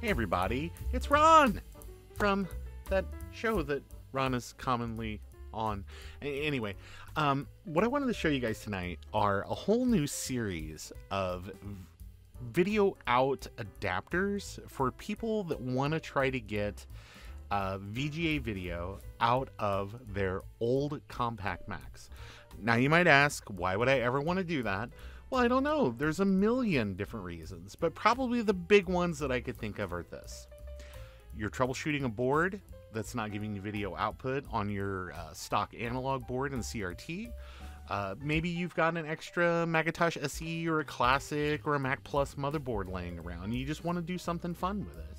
Hey everybody, it's Ron from that show that Ron is commonly on. Anyway, um, what I wanted to show you guys tonight are a whole new series of video out adapters for people that want to try to get uh, VGA video out of their old compact Macs. Now you might ask, why would I ever want to do that? Well, I don't know. There's a million different reasons, but probably the big ones that I could think of are this. You're troubleshooting a board that's not giving you video output on your uh, stock analog board and CRT. Uh, maybe you've got an extra Macintosh SE or a Classic or a Mac Plus motherboard laying around. You just want to do something fun with it.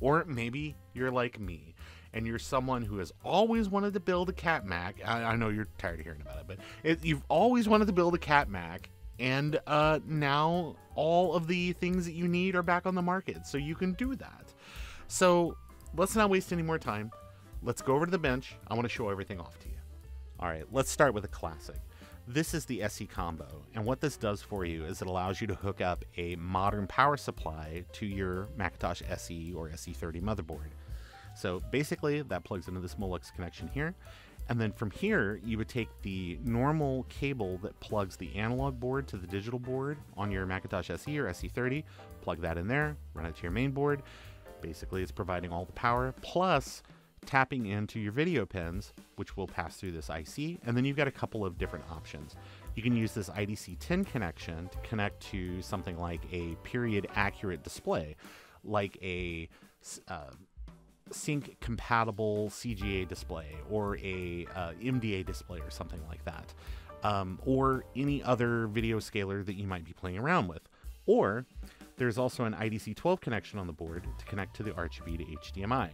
Or maybe you're like me and you're someone who has always wanted to build a cat Mac. I, I know you're tired of hearing about it, but it, you've always wanted to build a cat Mac, and uh, now all of the things that you need are back on the market, so you can do that. So let's not waste any more time. Let's go over to the bench. I want to show everything off to you. All right, let's start with a classic. This is the SE Combo, and what this does for you is it allows you to hook up a modern power supply to your Macintosh SE or SE30 motherboard. So basically, that plugs into this Molex connection here. And then from here, you would take the normal cable that plugs the analog board to the digital board on your Macintosh SE or SE30, plug that in there, run it to your main board. Basically, it's providing all the power plus tapping into your video pins, which will pass through this IC. And then you've got a couple of different options. You can use this IDC 10 connection to connect to something like a period accurate display, like a uh, sync compatible CGA display or a uh, MDA display or something like that, um, or any other video scaler that you might be playing around with. Or there's also an IDC 12 connection on the board to connect to the RGB to HDMI.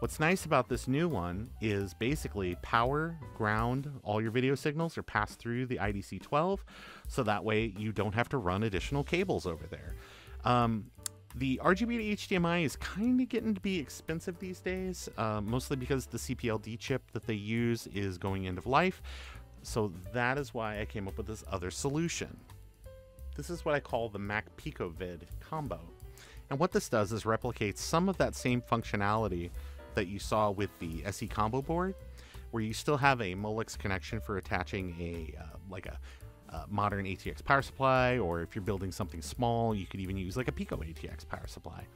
What's nice about this new one is basically power, ground, all your video signals are passed through the IDC 12, so that way you don't have to run additional cables over there. Um, the RGB to HDMI is kind of getting to be expensive these days, uh, mostly because the CPLD chip that they use is going end of life. So that is why I came up with this other solution. This is what I call the Mac PicoVid combo. And what this does is replicates some of that same functionality that you saw with the SE combo board, where you still have a Molex connection for attaching a uh, like a uh, modern ATX power supply, or if you're building something small, you could even use like a Pico ATX power supply.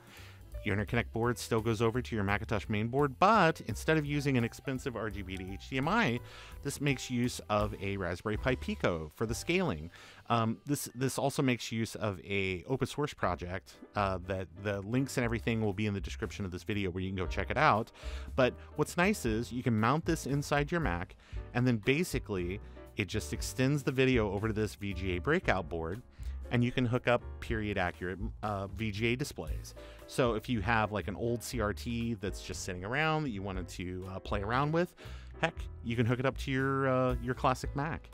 Your interconnect board still goes over to your Macintosh mainboard, but instead of using an expensive RGB to HDMI, this makes use of a Raspberry Pi Pico for the scaling. Um, this this also makes use of a open source project uh, that the links and everything will be in the description of this video where you can go check it out. But what's nice is you can mount this inside your Mac, and then basically it just extends the video over to this VGA breakout board and you can hook up period accurate uh, VGA displays. So if you have like an old CRT that's just sitting around that you wanted to uh, play around with, heck, you can hook it up to your uh, your classic Mac.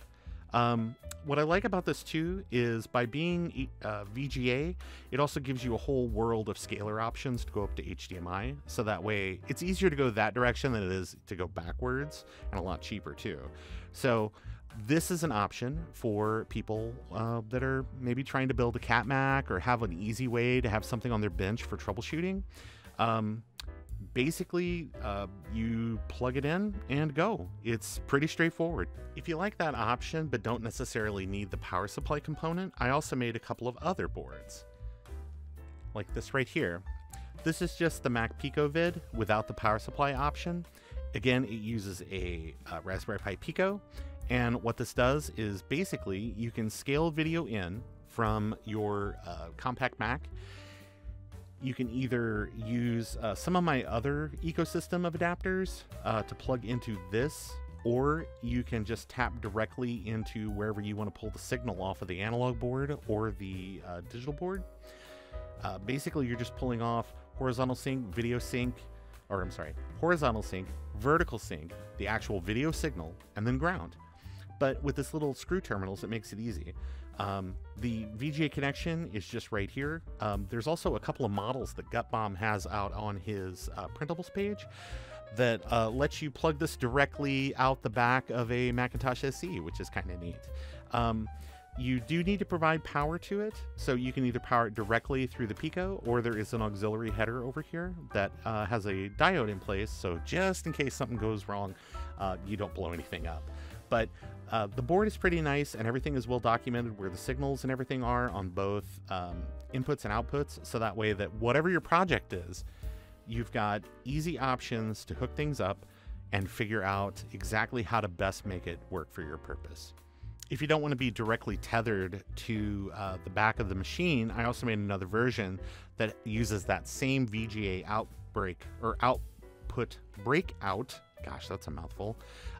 Um, what I like about this too is by being uh, VGA, it also gives you a whole world of scaler options to go up to HDMI. So that way it's easier to go that direction than it is to go backwards and a lot cheaper too. So this is an option for people uh, that are maybe trying to build a cat mac or have an easy way to have something on their bench for troubleshooting. Um, basically uh, you plug it in and go. It's pretty straightforward. If you like that option but don't necessarily need the power supply component i also made a couple of other boards. Like this right here. This is just the mac pico vid without the power supply option. Again it uses a uh, raspberry pi pico and what this does is basically you can scale video in from your uh, compact Mac. You can either use uh, some of my other ecosystem of adapters uh, to plug into this, or you can just tap directly into wherever you want to pull the signal off of the analog board or the uh, digital board. Uh, basically, you're just pulling off horizontal sync, video sync, or I'm sorry, horizontal sync, vertical sync, the actual video signal, and then ground. But with this little screw terminals, it makes it easy. Um, the VGA connection is just right here. Um, there's also a couple of models that Gutbomb has out on his uh, printables page that uh, lets you plug this directly out the back of a Macintosh SE, which is kind of neat. Um, you do need to provide power to it, so you can either power it directly through the Pico, or there is an auxiliary header over here that uh, has a diode in place, so just in case something goes wrong, uh, you don't blow anything up. But uh, the board is pretty nice, and everything is well documented where the signals and everything are on both um, inputs and outputs, so that way that whatever your project is, you've got easy options to hook things up and figure out exactly how to best make it work for your purpose if you don't want to be directly tethered to uh, the back of the machine, I also made another version that uses that same VGA outbreak or output breakout. Gosh, that's a mouthful.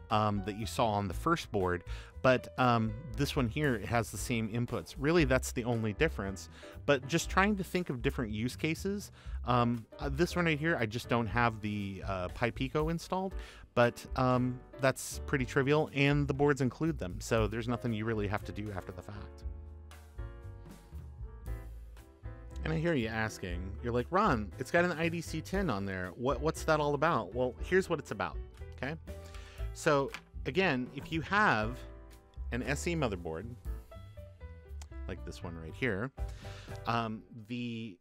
Um, that you saw on the first board, but um, this one here has the same inputs. Really, that's the only difference. But just trying to think of different use cases. Um, uh, this one right here, I just don't have the uh, PiPico installed, but um, that's pretty trivial, and the boards include them, so there's nothing you really have to do after the fact. And I hear you asking, you're like, Ron, it's got an IDC10 on there. What, what's that all about? Well, here's what it's about, okay? So, again, if you have an SE motherboard, like this one right here, um, the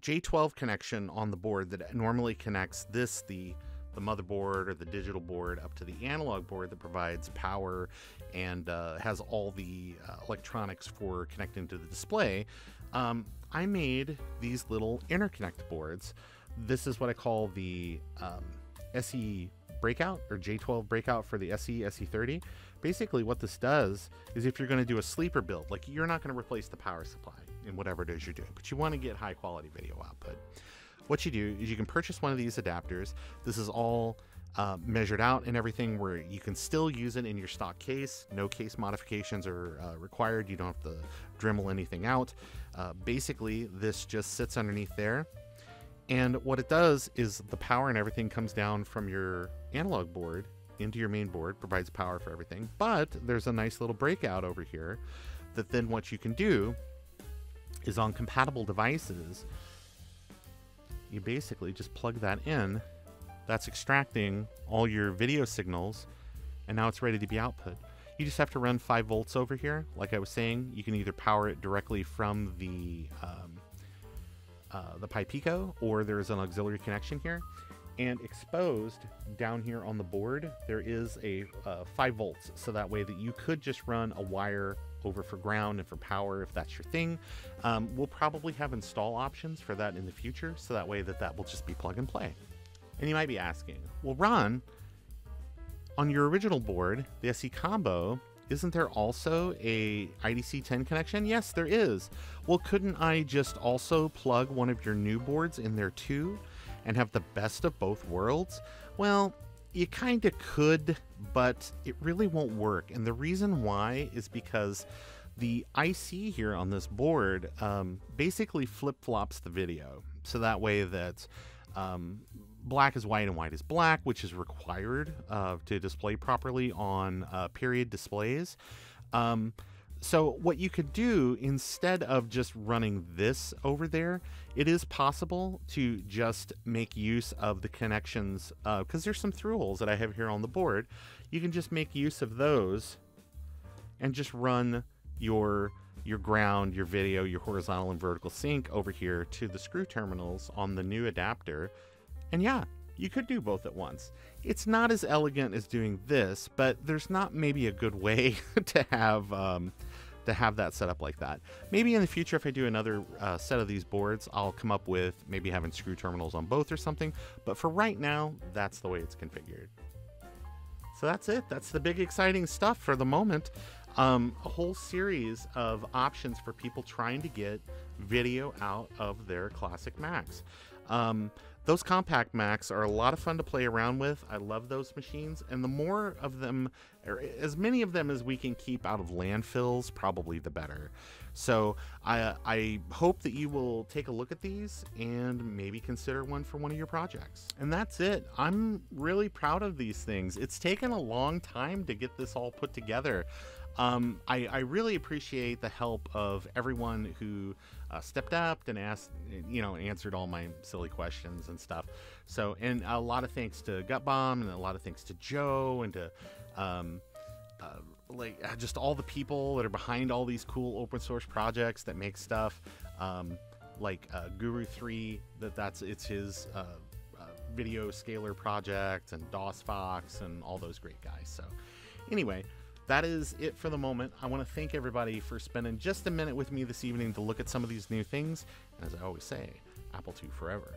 J12 connection on the board that normally connects this, the the motherboard or the digital board up to the analog board that provides power and uh, has all the uh, electronics for connecting to the display, um, I made these little interconnect boards. This is what I call the um, SE breakout or J12 breakout for the SE SE30. Basically, what this does is if you're going to do a sleeper build, like you're not going to replace the power supply in whatever it is you're doing, but you want to get high quality video output what you do is you can purchase one of these adapters. This is all uh, measured out and everything where you can still use it in your stock case. No case modifications are uh, required. You don't have to Dremel anything out. Uh, basically, this just sits underneath there. And what it does is the power and everything comes down from your analog board into your main board, provides power for everything. But there's a nice little breakout over here that then what you can do is on compatible devices, you basically just plug that in. That's extracting all your video signals, and now it's ready to be output. You just have to run 5 volts over here. Like I was saying, you can either power it directly from the um, uh, the PiPico, or there's an auxiliary connection here. And exposed down here on the board, there is a uh, 5 volts, so that way that you could just run a wire over for ground and for power if that's your thing. Um, we'll probably have install options for that in the future, so that way that that will just be plug and play. And you might be asking, well, Ron, on your original board, the SE Combo, isn't there also a IDC 10 connection? Yes, there is. Well, couldn't I just also plug one of your new boards in there too and have the best of both worlds? Well, you kind of could, but it really won't work. And the reason why is because the IC here on this board um, basically flip flops the video. So that way that um, black is white and white is black, which is required uh, to display properly on uh, period displays. Um, so what you could do instead of just running this over there, it is possible to just make use of the connections because uh, there's some through holes that I have here on the board. You can just make use of those and just run your your ground, your video, your horizontal and vertical sync over here to the screw terminals on the new adapter. And yeah, you could do both at once. It's not as elegant as doing this, but there's not maybe a good way to have um, to have that set up like that. Maybe in the future, if I do another uh, set of these boards, I'll come up with maybe having screw terminals on both or something. But for right now, that's the way it's configured. So that's it. That's the big exciting stuff for the moment. Um, a whole series of options for people trying to get video out of their classic Macs. Um, those compact Macs are a lot of fun to play around with. I love those machines, and the more of them, as many of them as we can keep out of landfills, probably the better. So I, I hope that you will take a look at these and maybe consider one for one of your projects. And that's it. I'm really proud of these things. It's taken a long time to get this all put together. Um, I, I, really appreciate the help of everyone who uh, stepped up and asked, you know, answered all my silly questions and stuff. So, and a lot of thanks to Gut Bomb and a lot of thanks to Joe and to um, uh, like uh, just all the people that are behind all these cool open source projects that make stuff. Um, like uh, Guru Three, that that's it's his uh, video scaler project, and DOS Fox and all those great guys. So, anyway, that is it for the moment. I want to thank everybody for spending just a minute with me this evening to look at some of these new things. And as I always say, Apple II forever.